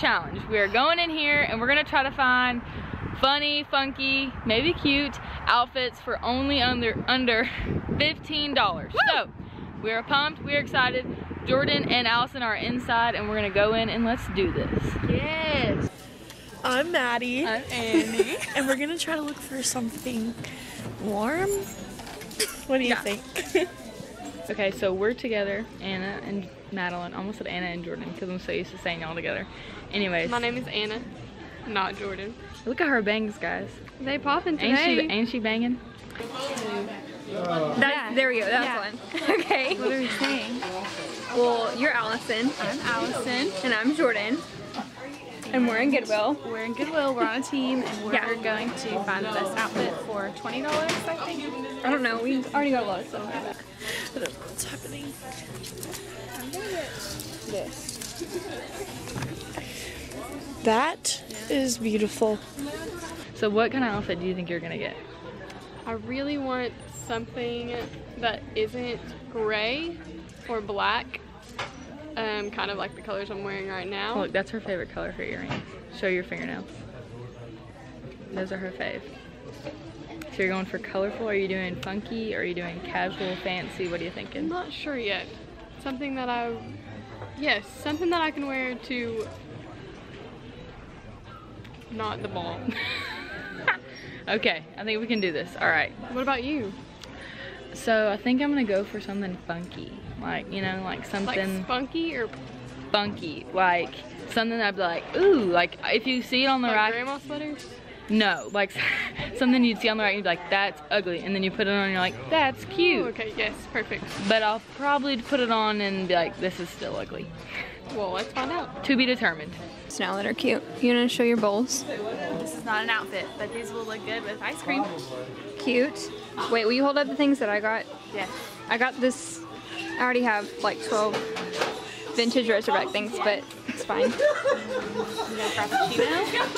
challenge. We are going in here and we're gonna try to find funny, funky, maybe cute outfits for only under under $15. So, we are pumped, we are excited. Jordan and Allison are inside and we're gonna go in and let's do this. Yes. I'm Maddie. I'm Annie. and we're gonna try to look for something warm. What do you Yeah. think? Okay, so we're together, Anna and Madeline. Almost said Anna and Jordan because I'm so used to saying y'all together. Anyways, My name is Anna, not Jordan. look at her bangs, guys. They popping Ain't she, today. ain't she banging? Uh, that, There we go, that was one. Okay. What are we saying? Well, you're Allison. I'm Allison. And I'm Jordan. And we're in Goodwill. We're in Goodwill. We're on a team, and we're Yeah. going to find the best outfit for twenty dollars. I think. I don't know, we already got a lot of stuff. I don't know what's happening. This. That is beautiful. So what kind of outfit do you think you're gonna get? I really want something that isn't gray or black. Um, kind of like the colors I'm wearing right now. Oh, look, that's her favorite color for earrings. Show your fingernails. Those are her fave. So you're going for colorful? Are you doing funky? Or are you doing casual, fancy? What are you I'm thinking? not sure yet. Something that I, yes, something that I can wear to not the ball. Okay, I think we can do this. All right. what about you? So I think I'm gonna go for something funky. Like, you know, like Like something spunky or funky. Like something I'd be like, ooh, like if you see it on the like rack. grandma sweaters? No, like something you'd see on the rack and you'd be like, that's ugly. And then you put it on and you're like, that's cute. Ooh, okay, yes, perfect. But I'll probably put it on and be like, this is still ugly. Well, let's find out. To be determined. Now that are cute. You wanna show your bowls? This is not an outfit, but these will look good with ice cream. Cute. Wait, will you hold up the things that I got? Yeah. I got this, I already have like 12 vintage Razorback things, but it's fine. We got frappuccino. We got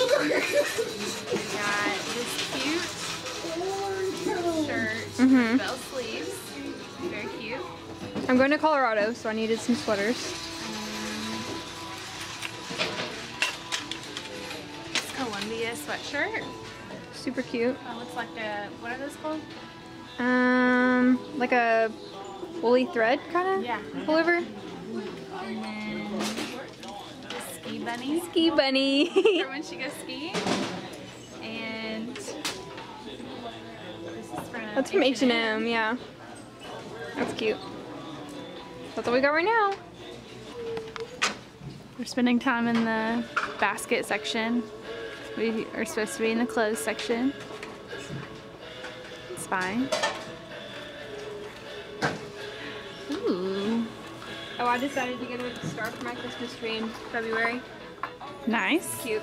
this cute shirt, Mhm. bell sleeves. Very cute. I'm going to Colorado, so I needed some sweaters. This Columbia sweatshirt. Super cute. Looks like a, what are those called? Um, like a woolly thread kind of Yeah. pullover. And then ski bunny Ski bunny. for when she goes skiing. And this is from That's from H&M, yeah. That's cute. That's all we got right now. We're spending time in the basket section. We are supposed to be in the clothes section. It's fine. Ooh, Oh, I decided to get a star for my Christmas tree in February. nice. Cute.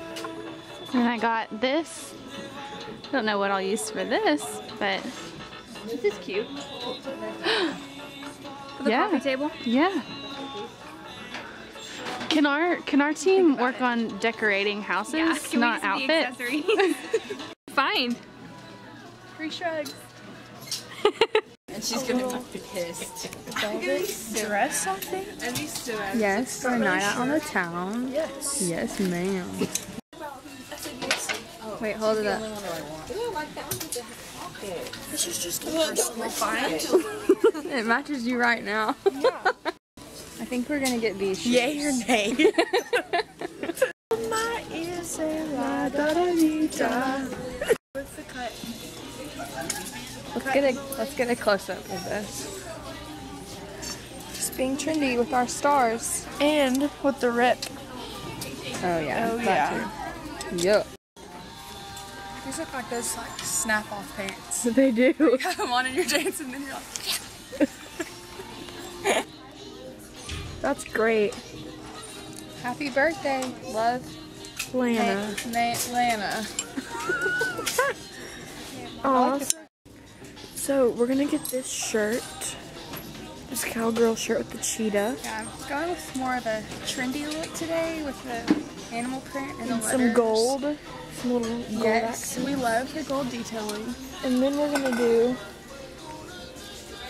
And I got this. I Don't know what I'll use for this, but This is cute. For the Yeah. coffee table. yeah. Can our can our team work on decorating houses, can not we Three be outfits? accessories? Fine. Free shrugs. Dress something? Yes, for a night out on the town. Yes. Yes, ma'am. Wait, hold it up. This is just a personal find. It matches you right now. I think we're gonna get these shoes. Yay or nay? My ears say la da da dee da. Let's get a let's get a close up of this. Just being trendy with our stars. And with the rip. Oh yeah. Oh yeah. too. Yup. These look like those like snap off pants. They do. You have them on and you're dancing and then you're like, That's great. Happy birthday, love. Lana. Lana. Aw. So we're gonna get this shirt. This cowgirl shirt with the cheetah. Yeah, I'm going with more of a trendy look today with the animal print and, And some gold. Some little gold Yes, we love the gold detailing. And then we're gonna do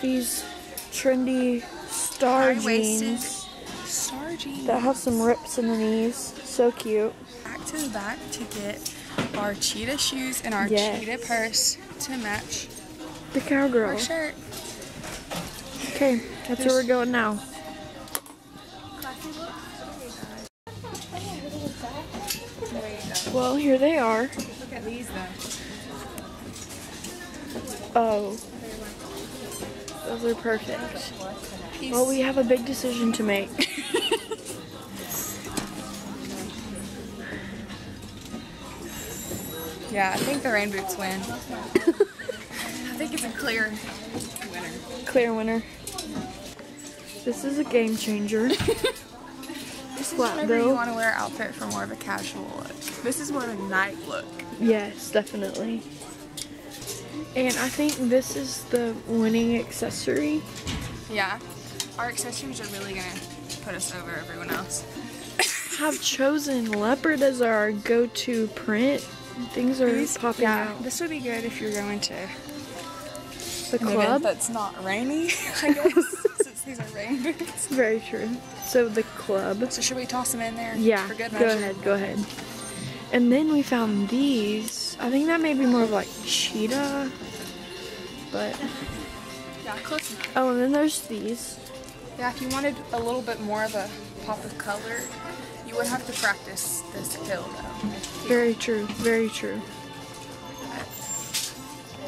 these trendy star jeans. star jeans. that have some rips in the knees. So cute. Back to the back to get our cheetah shoes and our Yes. cheetah purse to match The cowgirl. shirt. Okay, that's where we're going now. Well, here they are. Look at these though. Oh. Those are perfect. Well, we have a big decision to make. Yeah, I think the rain boots win. I think it's a clear winner. Clear winner. This is a game changer. This is Flat whenever you want to wear an outfit for more of a casual look. This is more of a night look. yes, definitely. And I think this is the winning accessory. Yeah. Our accessories are really gonna put us over everyone else. Have chosen leopard as our go-to print. Things are These- popping yeah, out. this would be good if you're going to The an club. that's not rainy, I guess, since these are rain boots. Very true. So the club. So should we toss them in there? Yeah. Go ahead. Go ahead. And then we found these. I think that may be more of like cheetah. But Yeah, close enough. oh, and then there's these. Yeah, if you wanted a little bit more of a pop of color, you would have to practice this hill though. Very true. Very true.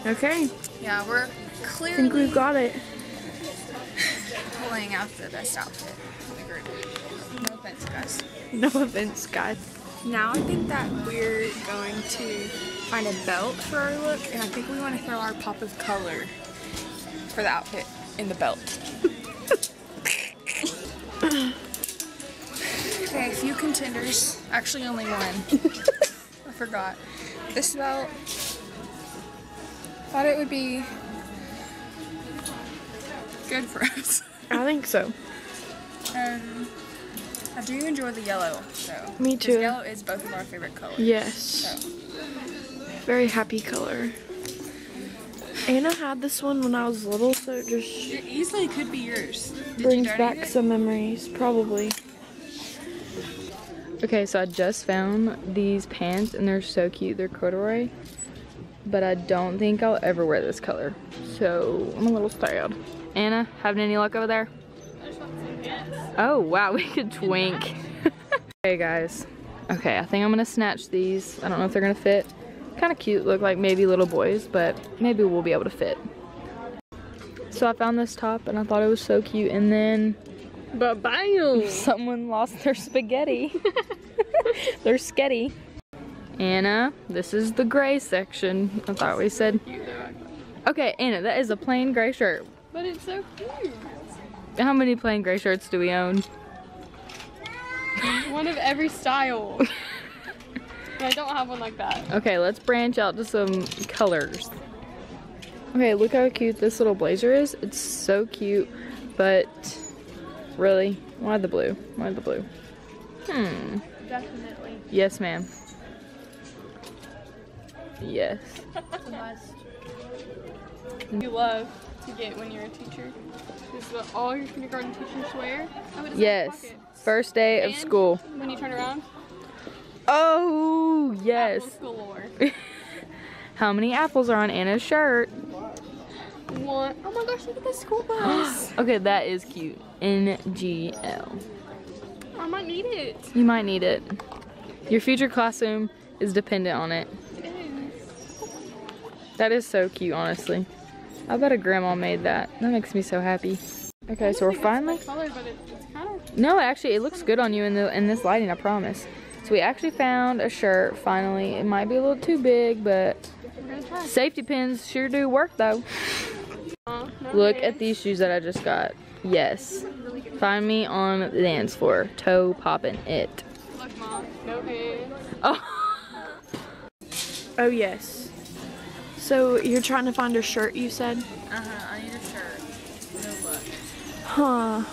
Okay. Yeah, we're clearly. I think we've got it. pulling out the best outfit for the group. No offense, guys. No offense, guys. Now I think that we're going to find a belt for our look, and I think we want to throw our pop of color for the outfit in the belt. okay, a few contenders. Actually, only one. I forgot. This belt. Thought it would be good for us. I think so. Um, I do enjoy the yellow, though. Me 'cause too. Yellow is both of our favorite colors. Yes. So. Very happy color. Anna had this one when I was little, so it just It easily could be yours. Did brings you back it? some memories, probably. Okay, so I just found these pants and they're so cute. They're corduroy. But I don't think I'll ever wear this color. So I'm a little sad. Anna, having any luck over there? Oh wow, we could twink. okay guys. Okay, I think I'm gonna snatch these. I don't know if they're gonna fit. Kind of cute, look like maybe little boys, but maybe we'll be able to fit. So I found this top and I thought it was so cute and then But bam! someone lost their spaghetti. their sketty. Anna, this is the gray section. I thought we said. Okay, Anna, that is a plain gray shirt. But it's so cute. How many plain gray shirts do we own? One of every style. I don't have one like that. Okay, let's branch out to some colors. Okay, look how cute this little blazer is. It's so cute, but really, why the blue? Why the blue? Hmm. Definitely. Yes, ma'am. Yes. You love to get when you're a teacher. This is what all your kindergarten teachers wear. Oh, Yes. First day of And school. When you turn around, Oh, yes. How many apples are on Anna's shirt? One. Oh my gosh, look at the school bus. Okay, that is cute. NGL. I might need it. You might need it. Your future classroom is dependent on it. That is so cute, honestly. I bet a grandma made that. That makes me so happy. Okay, so we're finally. Color, but it, it's kind of. No, actually, it looks good on you in the in this lighting. I promise. So we actually found a shirt. Finally, it might be a little too big, but We're gonna try. safety pins sure do work though. Uh, no Look at these shoes that I just got. Yes. Find me on the dance floor. Toe popping it. Look, mom. No hands. Oh. Oh yes. So you're trying to find a shirt, you said? Uh-huh, I need a shirt. No look. Huh.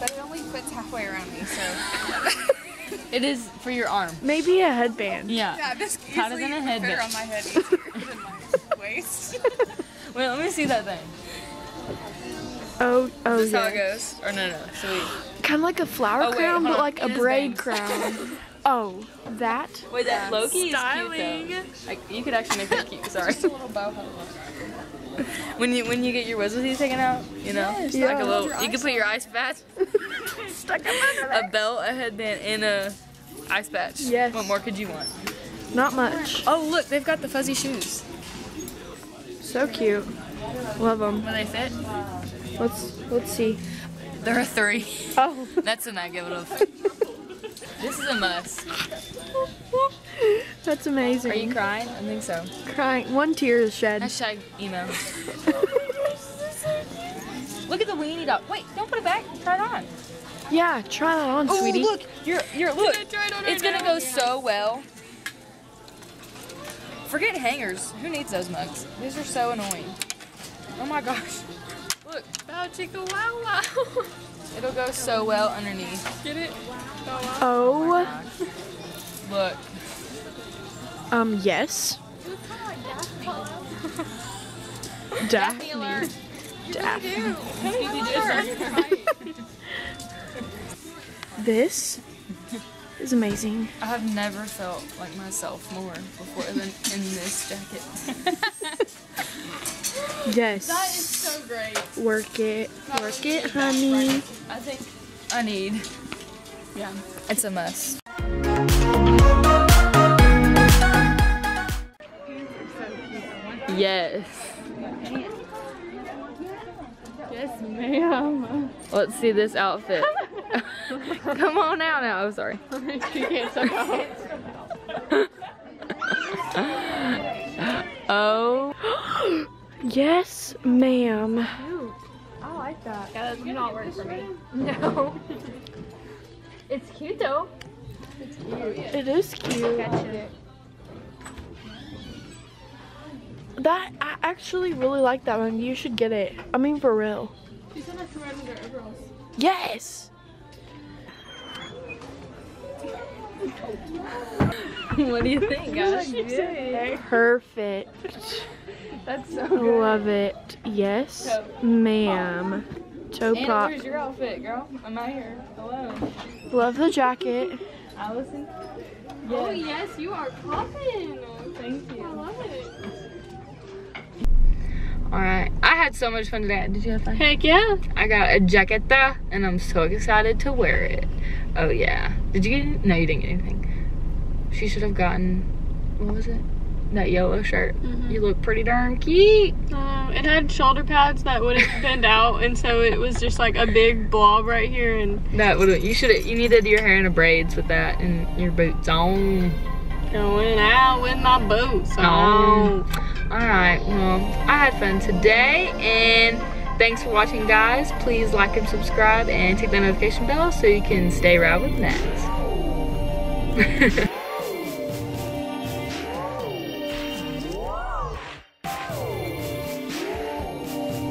But it only fits halfway around me, so. It is for your arm. Maybe a headband. Yeah. Yeah, this Tighter easily than a headband. fit on my head than my waist. Wait, let me see that thing. Oh, oh That's yeah. how it goes. Or no, no. sweet. kind of like a flower Oh, wait, crown, hold but on. like a braid bangs. crown. Oh, that? Wait, that Loki Styling. is cute though. Like, you could actually make that cute. Sorry. when you when you get your wisdom teeth taken out, you know, like Yeah. a little. You can put your ice patch, Stuck a belt, a headband, and a ice patch. Yes. What more could you want? Not much. Oh, look, they've got the fuzzy shoes. So cute. Love them. Will they fit? Let's let's see. There are three. Oh, That's a negative. This is a must. that's amazing. Are you crying? I think so. crying? One tear is shed. Hashtag emo. Look at the weenie dog. Wait, don't put it back. Try it on. Yeah, try that on, Oh, sweetie. look, you're, you're, look. try it on It's gonna now. go so well. Forget hangers. Who needs those mugs? These are so annoying. Oh my gosh. Look, Bow chicka wow wow. it'll go so well underneath. Get it? Bow wow. Oh, Look. um, yes. Daphne. Daphne. This is amazing. I have never felt like myself more before than in this jacket. Yes. That is so great. Work it. Work it, honey. I think I need. Yeah, it's a must. Yes. Yes, ma'am. Let's see this outfit. Come on out now. I'm oh, sorry. she can't out. Oh. Yes, ma'am. I like that. Yeah, that's not work for me. No. it's cute though. It is cute. That I actually really like that one. You should get it. I mean, for real. She said that's right under overalls. Yes. what do you think, guys? Perfect. That's so good. Love it. Yes, ma'am. Toe Anna, pop. where's your outfit, girl? I'm out here alone. Love the jacket. Allison? Oh yes, you are popping. Thank you. I love it. Alright. I had so much fun today. Did you have fun? Heck yeah. I got a jacket and I'm so excited to wear it. Oh yeah. Did you get? No, you didn't get anything. She should have gotten, what was it? That yellow shirt. You look pretty darn cute. Um, it had shoulder pads that wouldn't bend out, and so it was just like a big blob right here, and That would you should you needed your hair in a braids with that and your boots on. going out with my boots Oh. on. Alright, well, I had fun today and thanks for watching guys. Please like and subscribe and tick the notification bell so you can stay right with Nat.